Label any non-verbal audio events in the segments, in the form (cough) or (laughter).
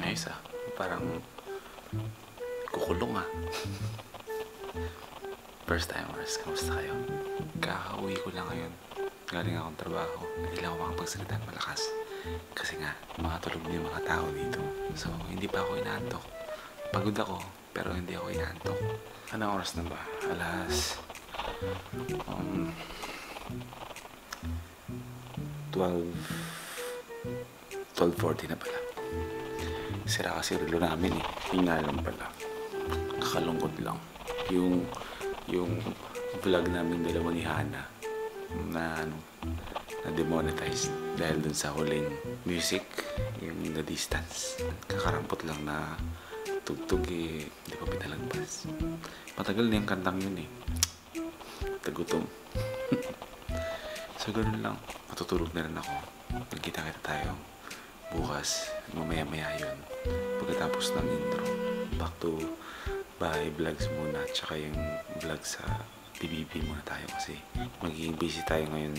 Ayos ah. Parang kukulong ah. First timers, kamusta kayo? Kakauwi ko lang ngayon. Galing akong trabaho. Hindi lang ako makapagsalita ng malakas. Kasi nga, mga tulog na yung mga tao dito. So, hindi pa ako inaantok. Pagod ako, pero hindi ako inaantok. Anong oras na ba? Alas... Um, 12... 12.40 na pala. Sira kasi relo namin eh. Yung nga lang pala. Kakalungkot lang. Yung... Yung vlog namin dalawa ni Hana na ano, na demonetized dahil dun sa huling music, yung The Distance. Kakarampot lang na tugtog eh, hindi ko pinalagpas. Matagal na yung kantang yun eh. Tagutom. (laughs) so ganun lang, matutulog na rin ako. Nagkita-kita tayo bukas, mamaya-maya yun. Pagkatapos ng intro, back to bahay vlogs muna, tsaka yung vlog sa PBB muna tayo kasi magiging busy tayo ngayon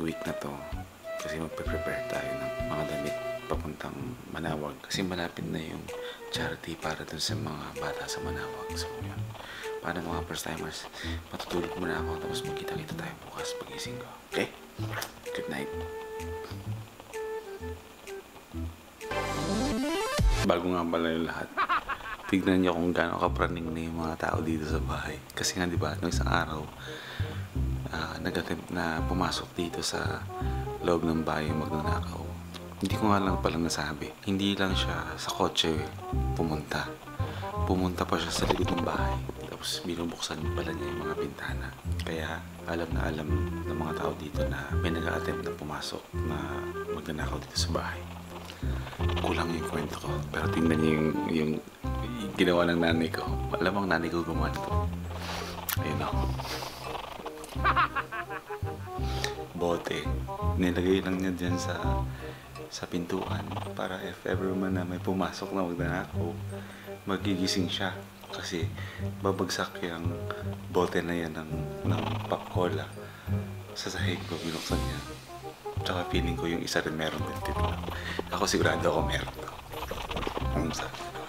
week na to. Kasi magpe-prepare tayo ng mga damit papuntang Manawag. Kasi malapit na yung charity para dun sa mga bata sa Manawag. So yun. Para mga first timers matutulog muna ako tapos magkita-kita tayo bukas pagising ko. Okay? Good night bago nga pala yung lahat (laughs) tignan niyo kung gaano kapraning na yung mga tao dito sa bahay. Kasi nga, di ba, noong isang araw, uh, nag-attempt na pumasok dito sa loob ng bahay yung magnanakaw. Hindi ko nga lang pala nasabi. Hindi lang siya sa kotse pumunta. Pumunta pa siya sa likod ng bahay. Tapos binubuksan pala niya yung mga bintana. Kaya alam na alam ng mga tao dito na may nag-attempt na pumasok na magnanakaw dito sa bahay kulang yung kwento ko. Pero tingnan niyo yung, yung, yung ginawa ng nanay ko. Alam ang nanay ko gumawa nito. Ayun ako. (laughs) Bote. Nilagay lang niya dyan sa sa pintuan para if ever man na may pumasok na magnanakaw, magigising siya. Kasi babagsak yung bote na yan ng, ng pop cola sa sahig ko binuksan niya. Tsaka feeling ko yung isa rin meron din dito. Ako sigurado ako meron to. Ang sabi ko.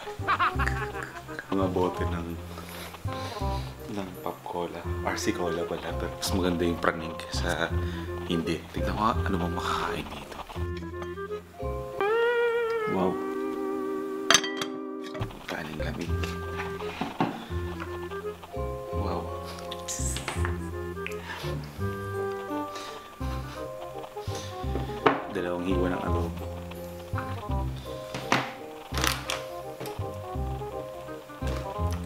(laughs) Mga bote ng ng pop cola. RC cola pala. Pero mas maganda yung pranging sa hindi. Tignan ko ano bang makakain dito. Dalawang hiwa ng adobo.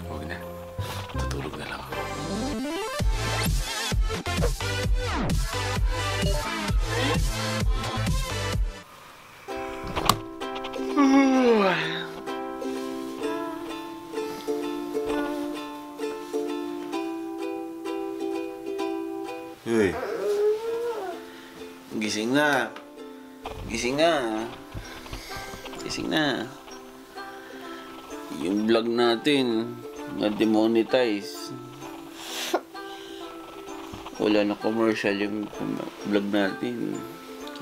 Huwag na. Tutulog na lang ako. Uy. Gising na. Gising na. Gising na. Yung vlog natin, na-demonetize. Wala na commercial yung vlog natin.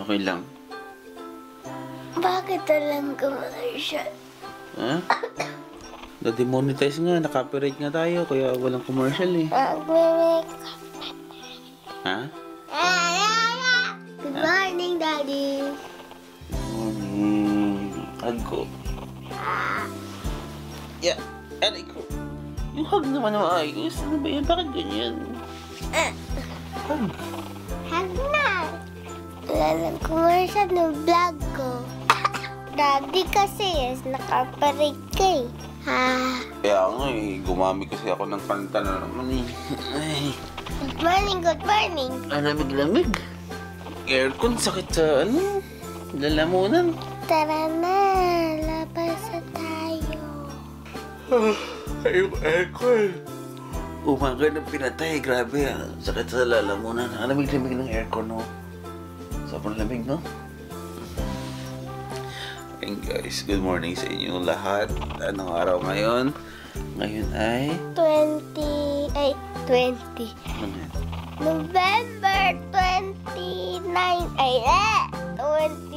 Okay lang. Bakit walang commercial? Ha? Na-demonetize nga, na-copyright nga tayo, kaya walang commercial eh. Ha? Ko. Yeah, aray ko. Yung hug naman na maayos. Ano ba yun? Bakit ganyan? Hug. Hug na. Wala lang commercial ng vlog ko. Daddy kasi is nakaparate ka eh. Ha? Kaya nga eh, gumamit kasi ako ng kanta na naman eh. Ay, Good morning, good morning. ang lamig-lamig. Aircon, sakit sa ano, lalamunan. Tara na, labas na tayo. Ay, yung aircon. Umaga na pinatay, grabe ah. Sakit sa lalamunan. Ang lamig-lamig ng aircon, no? Sobrang lamig, no? And guys, good morning sa inyo lahat. Anong araw ngayon? Ngayon ay... 20, ay, 20. Ano? November 29, ay, eh, 20, ah! Wait,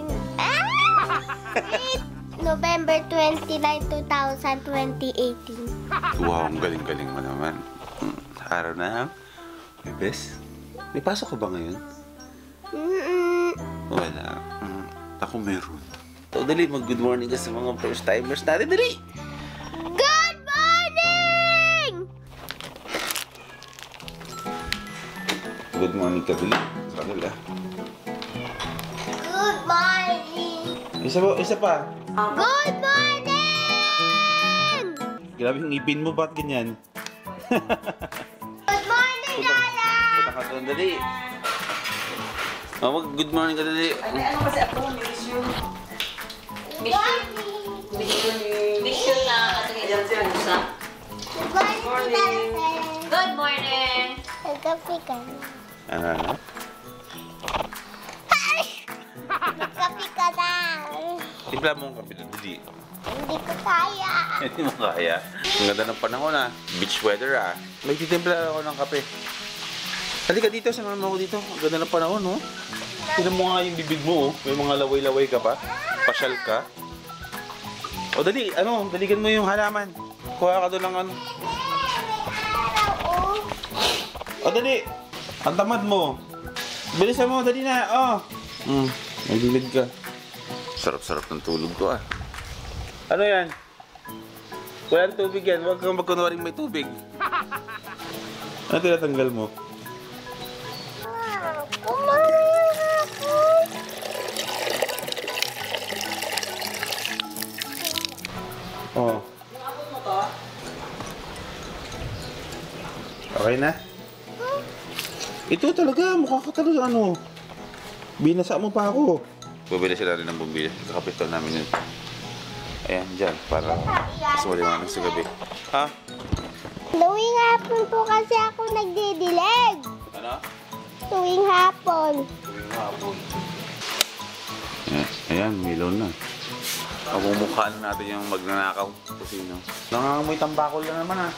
November 29, 2018. Wow, ang galing-galing mo naman. Hmm, Araw na, best. May pasok ka ba ngayon? Mm-mm. Wala. Hmm, Ako meron. So, dali, mag-good morning ka sa mga first timers natin. Dali! Good morning! Good morning ka, dali. Sa kanila. Isa pa, isa pa. Good morning! Grabe yung ngipin mo, ba't ganyan? Good morning, Lala! Punta ka doon, dali. Oh, mag good morning ka, dali. Ay, ano kasi ako, miss you. Good morning! Miss you na ating ilang pusa. Good morning, Lala! Good morning! Nagkape ka na. Ano, ano? Nagkape Timpla mo ang kape dali. Hindi ko kaya. (laughs) Hindi mo kaya. Ang ganda ng panahon ah. Beach weather ah. May titimpla ako ng kape. Halika dito, samahan mo ako dito. Ang ganda ng panahon, oh. Tignan mo nga yung bibig mo, oh. May mga laway-laway ka pa. Pasyal ka. O dali, ano, daligan mo yung halaman. Kuha ka doon ng ano. O dali, ang tamad mo. Bilisan mo, dali na, oh. Hmm, nagilid ka. Sarap-sarap ng tulog ko ah. Ano yan? Walang tubig yan. Huwag kang magkunwaring may tubig. (laughs) Ano tinatanggal mo? Oo. Okay na? Ito talaga, mukha ka talaga ano. Binasa mo pa ako. Bubili sila rin ng bumili. Kakapitol namin yun. Ayan, dyan. Para mas maliwanag sa gabi. Ha? Tuwing hapon po kasi ako nagdidilig. Ano? Tuwing hapon. Tuwing hapon. Ayan, ayan, milaw na. Pamumukhaan natin yung magnanakaw. Kusino. Nangangamoy tambakol na naman ah.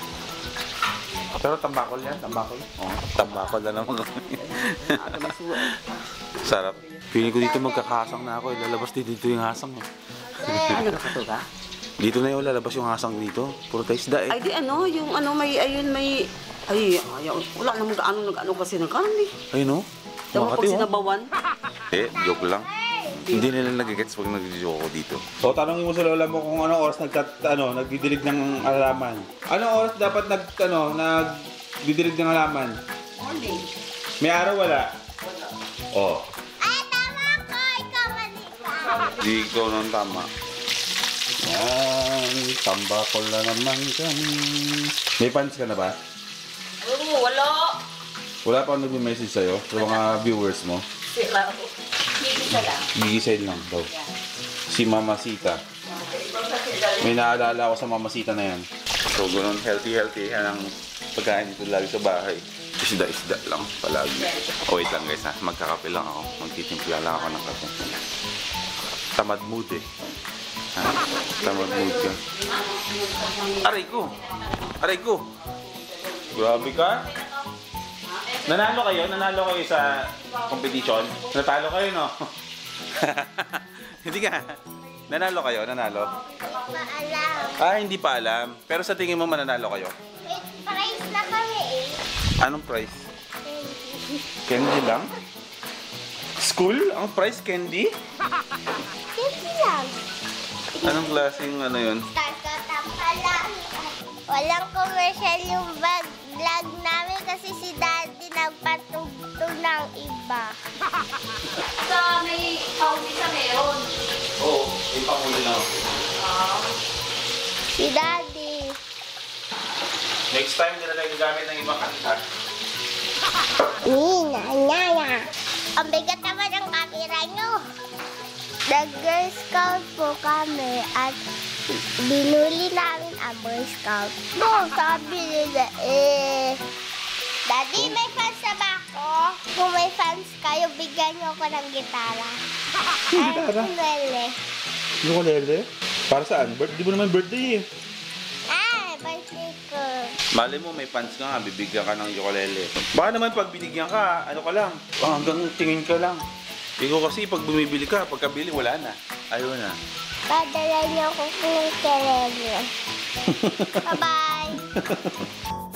Pero tambakol yan, tambakol. Oo, tambakol na naman kami. (laughs) Sarap. Feeling ko dito magkakasang na ako. eh. Lalabas dito yung hasang. eh. Ano na ka ka? Dito na yung lalabas yung hasang dito. Puro tayo isda eh. Ay, di ano, yung ano, may, ayun, may... Ay, ayaw. Wala namang gaano nag-ano kasi ng karne. Ayun oh. Diba pag oh. sinabawan? Eh, joke lang. Hindi nila nagigets pag nag-joke ako dito. So, tanongin mo sa lola mo kung anong oras nagtat, ano, nagdidilig ng halaman. Anong oras dapat nag, ano, nagdidilig ng halaman? Morning. May araw wala? Oh. Ay, tama ko. Ikaw mali ka. Di ko nang tama. Yan, tambakol na naman kami. May pants ka na ba? Oo, wala. Wala pa akong nag-message sa'yo sa mga viewers mo. Sila. Ka lang. Gigisay lang daw. Si Mama Sita. May naalala ako sa Mama Sita na yan. So, ganun, healthy-healthy yan ang pagkain dito lagi sa bahay. Isda-isda lang palagi. O, wait lang guys ha. Magkakape lang ako. Magtitimpla lang ako ng kape. Tamad mood eh. Ha? Tamad mood ka. Aray ko! Aray ko! Grabe ka! Nanalo kayo? Nanalo kayo sa competition? Natalo kayo, no? (laughs) Hindi ka. Nanalo kayo? Nanalo? Maalam. Ah, hindi pa alam. Pero sa tingin mo mananalo kayo? May price na kami eh. Anong price? Candy lang? School? Ang price candy? (laughs) Kasi lang. Anong klaseng ano yun? Walang commercial yung bag vlog namin kasi si daddy nagpatugtog ng iba. (laughs) Sa may pauli sa meron. Oo, may pangulo na ako. Si daddy. Next time, hindi na tayo gagamit ng ibang kanta. (laughs) Nina, nana. Ang bigat naman ang camera nyo. Nag-girl scout po kami at binuli namin ang boy scout. No, sabi nila eh, Daddy, may fans na ba ako? Kung may fans kayo, bigyan niyo ako ng gitara. (laughs) Gitara? Ay, Noelle. Ukulele? Para saan? Di mo naman birthday eh. Ay, birthday ko. Mali mo, may fans ka nga, bibigyan ka ng ukulele. Baka naman pag binigyan ka, ano ka lang, hanggang tingin ka lang. Ikaw kasi pag bumibili ka, pagkabili, wala na. Ayaw na. Padala niyo ako kung kailan (laughs) Bye-bye! (laughs)